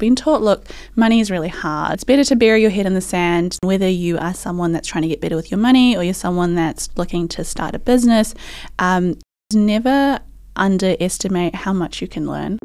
been taught, look, money is really hard. It's better to bury your head in the sand, whether you are someone that's trying to get better with your money or you're someone that's looking to start a business. Um, never underestimate how much you can learn.